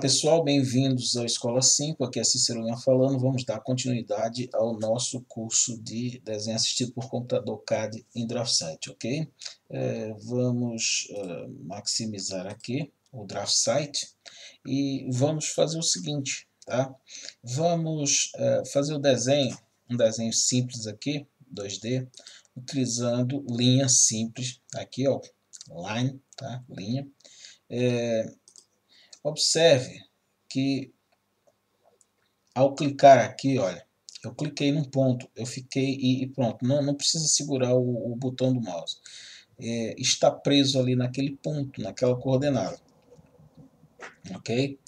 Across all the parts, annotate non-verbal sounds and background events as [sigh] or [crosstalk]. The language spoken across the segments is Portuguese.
pessoal, bem-vindos ao Escola 5, aqui é Cícero Lima falando, vamos dar continuidade ao nosso curso de desenho assistido por computador CAD em DraftSight, ok? É, vamos uh, maximizar aqui o DraftSight e vamos fazer o seguinte, tá? Vamos uh, fazer o desenho, um desenho simples aqui, 2D, utilizando linha simples, aqui ó, line, tá? Linha. É, Observe que ao clicar aqui, olha, eu cliquei num ponto, eu fiquei e, pronto, não, não precisa segurar o, o botão do mouse. É, está preso ali naquele ponto, naquela coordenada. Ok?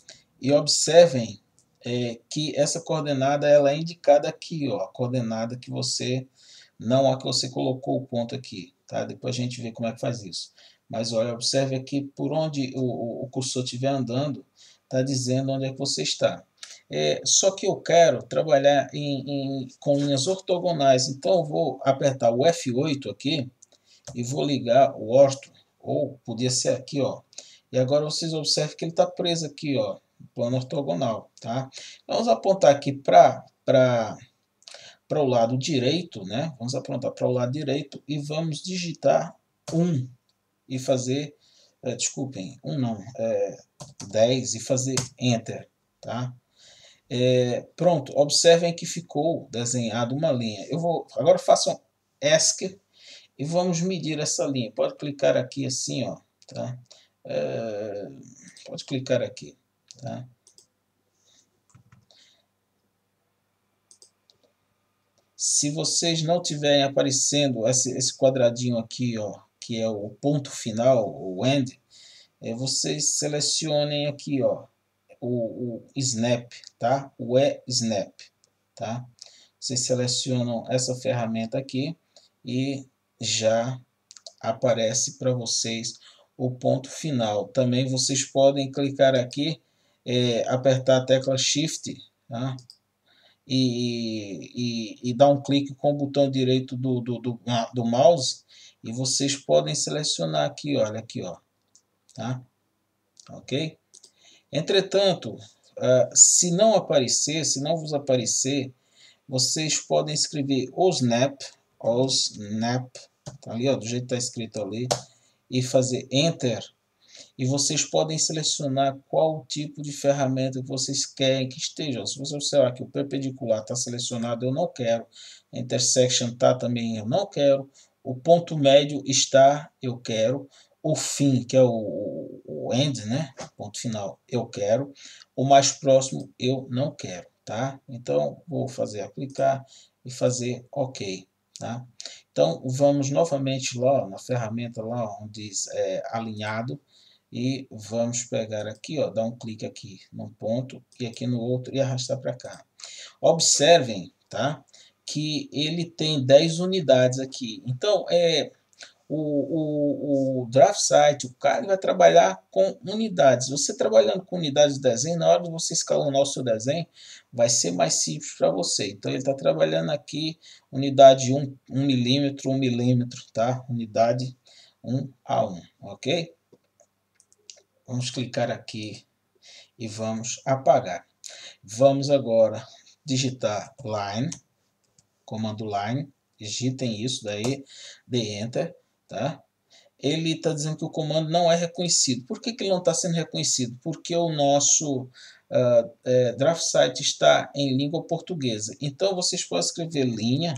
E observem é, que essa coordenada ela é indicada aqui, ó, a coordenada que você, não a que você colocou o ponto aqui. Tá? Depois a gente vê como é que faz isso. Mas olha, observe aqui por onde o, o cursor estiver andando, está dizendo onde é que você está. É, só que eu quero trabalhar em, em, com linhas ortogonais, então eu vou apertar o F8 aqui e vou ligar o orto, ou podia ser aqui, ó. E agora vocês observam que ele está preso aqui, ó, no plano ortogonal, tá? Vamos apontar aqui para para o lado direito, né? Vamos apontar para o lado direito e vamos digitar 1 e fazer, é, desculpem, um não, é, 10 e fazer Enter, tá? É, pronto, observem que ficou desenhado uma linha. Eu vou, agora façam ESC e vamos medir essa linha. Pode clicar aqui assim, ó, tá? É, pode clicar aqui, tá? Se vocês não tiverem aparecendo esse quadradinho aqui, ó, que é o ponto final, o end, é, vocês selecionem aqui, ó, o, o snap, tá? O e-snap, tá? Vocês selecionam essa ferramenta aqui e já aparece para vocês o ponto final. Também vocês podem clicar aqui, é, apertar a tecla Shift, tá? E, e, e, dar um clique com o botão direito do, do, do, do mouse e vocês podem selecionar aqui, olha aqui, ó, tá? Ok? Entretanto, uh, se não aparecer, se não vos aparecer, vocês podem escrever o snap, o snap, tá ali, ó, do jeito que está escrito ali, e fazer enter. E vocês podem selecionar qual tipo de ferramenta que vocês querem que esteja. Se você observar que o perpendicular está selecionado, eu não quero. A intersection está também, eu não quero o ponto médio está, eu quero, o fim, que é o, o end, né? Ponto final, eu quero, o mais próximo eu não quero, tá? Então, vou fazer aplicar e fazer OK, tá? Então, vamos novamente lá na ferramenta lá onde diz é, alinhado e vamos pegar aqui, ó, dar um clique aqui num ponto e aqui no outro e arrastar para cá. Observem, tá? Que ele tem 10 unidades aqui. Então, é, o, o, o draft site, o cara vai trabalhar com unidades. Você trabalhando com unidades de desenho, na hora de você escalonar o seu desenho, vai ser mais simples para você. Então, ele está trabalhando aqui unidade 1, 1 milímetro, 1 milímetro, tá? Unidade 1 a 1, ok? Vamos clicar aqui e vamos apagar. Vamos agora digitar line comando line, digitem isso daí, dê enter, tá? Ele está dizendo que o comando não é reconhecido. Por que, que ele não está sendo reconhecido? Porque o nosso uh, é, draft site está em língua portuguesa. Então vocês podem escrever linha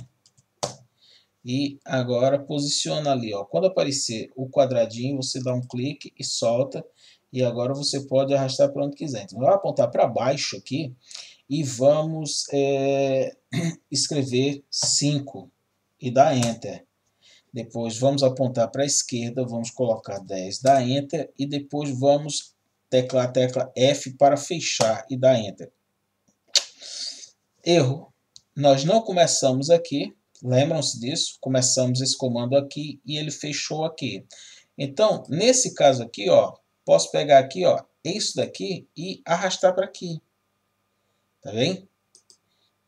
e agora posiciona ali. Ó. Quando aparecer o quadradinho, você dá um clique e solta. E agora você pode arrastar para onde quiser. Então, vai apontar para baixo aqui e vamos é, [clears throat] escrever 5 e dar Enter. Depois vamos apontar para a esquerda, vamos colocar 10, dar Enter e depois vamos teclar a tecla F para fechar e dar Enter. Erro. Nós não começamos aqui, lembram-se disso? Começamos esse comando aqui e ele fechou aqui. Então, nesse caso aqui, ó, posso pegar aqui, ó, isso daqui e arrastar para aqui. Tá bem?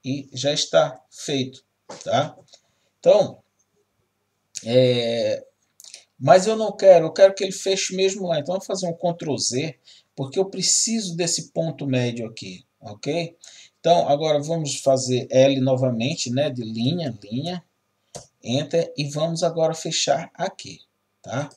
E já está feito, tá? Então, é, mas eu não quero, eu quero que ele feche mesmo lá. Então, vou fazer um Ctrl Z, porque eu preciso desse ponto médio aqui, ok? Então, agora vamos fazer L novamente, né, de linha, linha, Enter, e vamos agora fechar aqui, tá?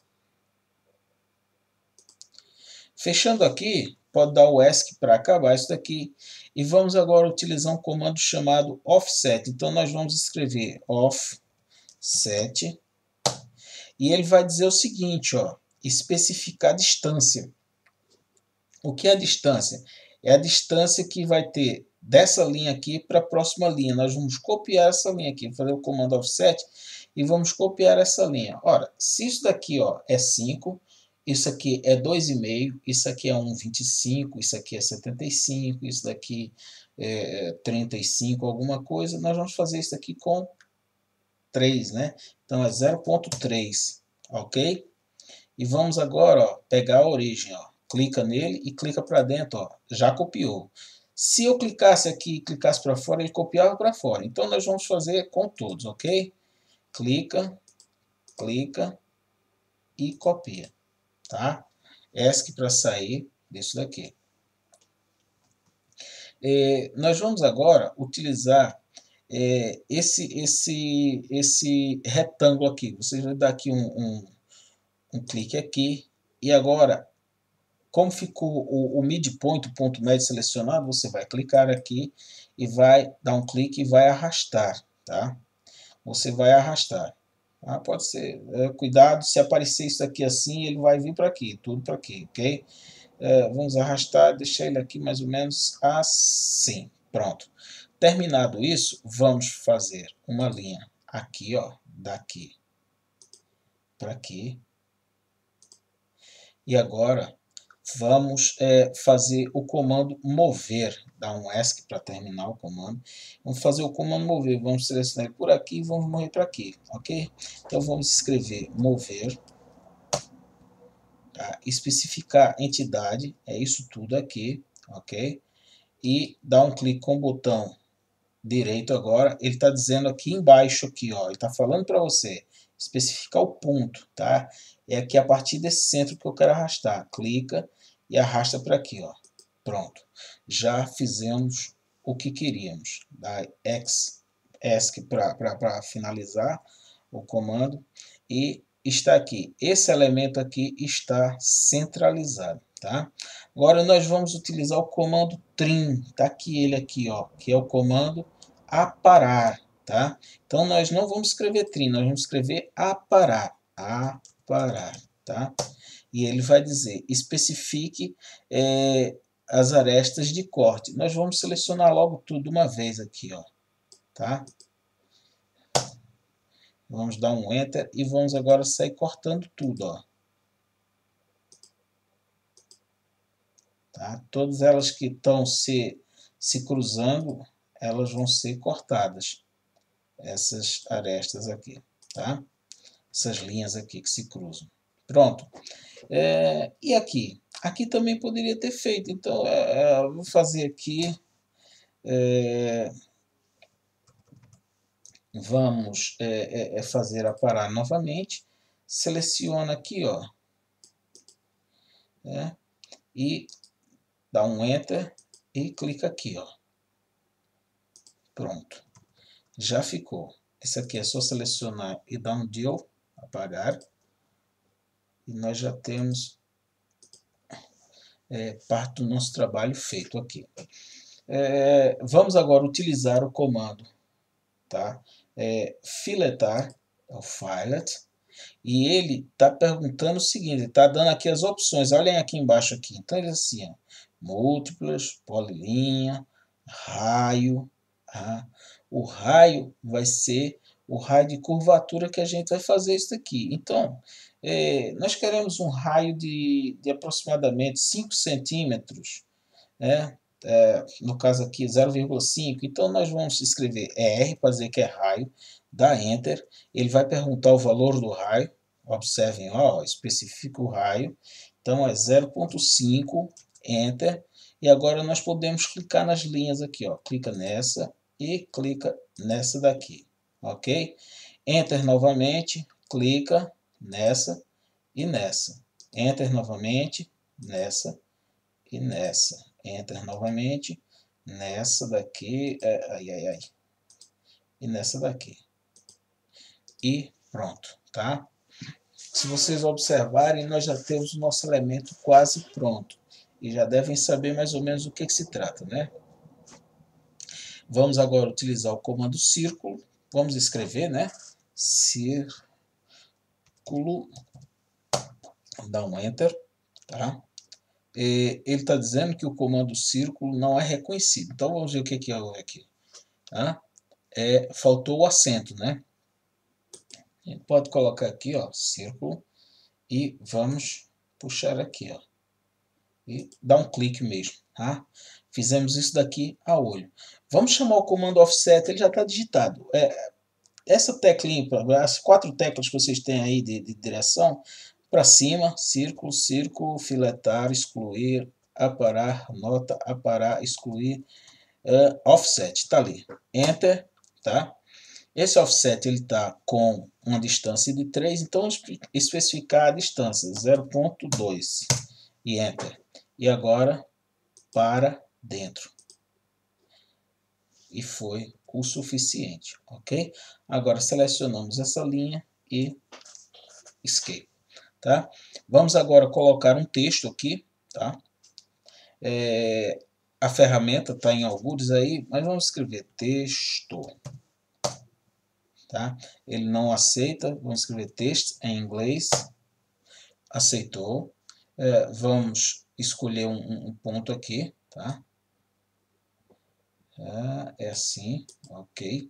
Fechando aqui, pode dar o ESC para acabar isso daqui, e vamos agora utilizar um comando chamado offset. Então, nós vamos escrever offset, e ele vai dizer o seguinte, ó, especificar a distância. O que é a distância? É a distância que vai ter dessa linha aqui para a próxima linha. Nós vamos copiar essa linha aqui, fazer o comando offset e vamos copiar essa linha. Ora, se isso daqui ó, é 5, isso aqui é 2,5, isso aqui é 1,25, isso aqui é 75, isso daqui é 35, alguma coisa, nós vamos fazer isso aqui com 3, né? Então é 0.3, ok? E vamos agora ó, pegar a origem, ó. clica nele e clica para dentro, ó. já copiou. Se eu clicasse aqui e clicasse para fora, ele copiava para fora. Então nós vamos fazer com todos, ok? Clica, clica e copia, tá? ESC para sair disso daqui. É, nós vamos agora utilizar é, esse, esse, esse retângulo aqui. Você vai dar aqui um, um um clique aqui. E agora, como ficou o, o midpoint, o ponto médio selecionado, você vai clicar aqui e vai dar um clique e vai arrastar, tá? Você vai arrastar. Ah, pode ser, é, cuidado, se aparecer isso aqui assim, ele vai vir para aqui, tudo para aqui, ok? É, vamos arrastar, deixar ele aqui mais ou menos assim, pronto. Terminado isso, vamos fazer uma linha aqui, ó, daqui para aqui, e agora vamos é, fazer o comando mover. Dá um ESC para terminar o comando. Vamos fazer o comando mover. Vamos selecionar ele por aqui e vamos mover para aqui. Ok? Então vamos escrever mover. Tá? Especificar entidade. É isso tudo aqui. Ok? E dar um clique com o botão direito agora. Ele está dizendo aqui embaixo, aqui, ó, ele está falando para você especificar o ponto, tá? é aqui a partir desse centro que eu quero arrastar. Clica e arrasta para aqui, ó. Pronto. Já fizemos o que queríamos. Da X, ESC para finalizar o comando. E está aqui. Esse elemento aqui está centralizado, tá? Agora nós vamos utilizar o comando trim. Tá aqui ele aqui, ó, que é o comando aparar, tá? Então nós não vamos escrever trim, nós vamos escrever aparar. A parar, tá? E ele vai dizer, especifique é, as arestas de corte. Nós vamos selecionar logo tudo uma vez aqui, ó, tá? Vamos dar um Enter e vamos agora sair cortando tudo, ó. Tá? Todas elas que estão se, se cruzando, elas vão ser cortadas. Essas arestas aqui, tá? essas linhas aqui que se cruzam. Pronto. É, e aqui? Aqui também poderia ter feito. Então, é, é vou fazer aqui. É, vamos é, é, fazer aparar novamente. Seleciona aqui, ó. e dá um Enter e clica aqui, ó. Pronto. Já ficou. Esse aqui é só selecionar e dar um Deal apagar. E nós já temos é, parte do nosso trabalho feito aqui. É, vamos agora utilizar o comando tá? É, filetar, é o filet, e ele está perguntando o seguinte, está dando aqui as opções, olhem aqui embaixo aqui, então ele assim, ó, múltiplas, polilinha, raio, tá? o raio vai ser o raio de curvatura que a gente vai fazer isso aqui. Então, é, nós queremos um raio de, de aproximadamente 5 centímetros, né? É, no caso aqui 0,5, então nós vamos escrever R para dizer que é raio, dá Enter, ele vai perguntar o valor do raio, observem, ó, especifica o raio, então é 0,5, Enter, e agora nós podemos clicar nas linhas aqui, ó, clica nessa e clica nessa daqui ok? Enter novamente, clica nessa e nessa. Enter novamente, nessa e nessa. Enter novamente, nessa daqui, é, ai, ai, ai, e nessa daqui. E pronto, tá? Se vocês observarem, nós já temos o nosso elemento quase pronto. E já devem saber mais ou menos o que, que se trata, né? Vamos agora utilizar o comando círculo. Vamos escrever, né? Círculo. Dá um Enter, tá? E ele está dizendo que o comando círculo não é reconhecido. Então vamos ver o que, que é aqui. Tá? É, faltou o acento, né? A gente pode colocar aqui, ó, círculo, e vamos puxar aqui, ó, e dar um clique mesmo, tá? Fizemos isso daqui a olho. Vamos chamar o comando offset, ele já está digitado. É, essa teclinha, as quatro teclas que vocês têm aí de, de direção, para cima, círculo, círculo, filetar, excluir, aparar, nota, aparar, excluir, uh, offset, está ali. Enter, tá? Esse offset ele está com uma distância de 3, então especificar a distância 0.2 e Enter. E agora para dentro. E foi o suficiente, ok? Agora selecionamos essa linha e Escape, tá? Vamos agora colocar um texto aqui, tá? É, a ferramenta está em algures aí, mas vamos escrever texto tá? Ele não aceita, vamos escrever texto em inglês, aceitou. É, vamos escolher um, um, ponto aqui, tá? É, é assim, ok.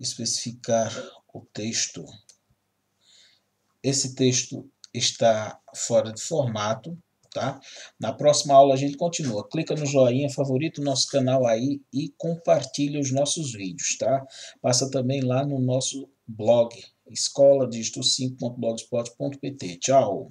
Especificar o texto. Esse texto está fora de formato, tá? Na próxima aula a gente continua. Clica no joinha, favorita o nosso canal aí e compartilha os nossos vídeos, tá? Passa também lá no nosso blog, escola 5blogspotpt Tchau!